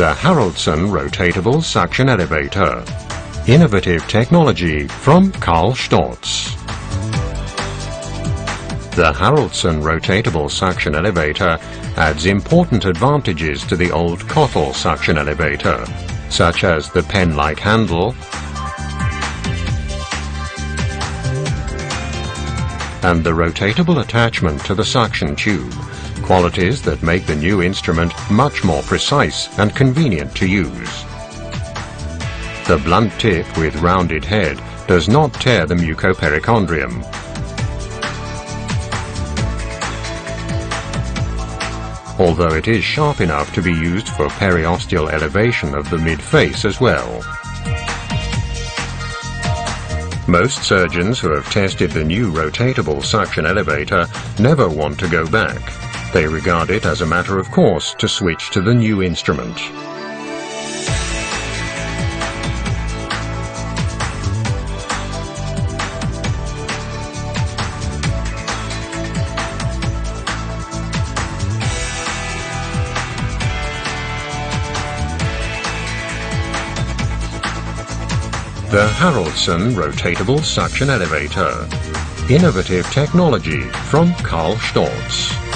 The Haraldson Rotatable Suction Elevator. Innovative technology from Karl Storz. The Haraldson Rotatable Suction Elevator adds important advantages to the old Cottle suction elevator, such as the pen-like handle and the rotatable attachment to the suction tube, qualities that make the new instrument much more precise and convenient to use. The blunt tip with rounded head does not tear the mucoperichondrium. Although it is sharp enough to be used for periosteal elevation of the mid-face as well. Most surgeons who have tested the new rotatable suction elevator never want to go back. They regard it as a matter of course to switch to the new instrument. The Haraldson Rotatable Suction Elevator. Innovative technology from Karl Storz.